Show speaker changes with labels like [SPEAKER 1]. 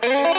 [SPEAKER 1] Thank you.